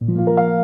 you.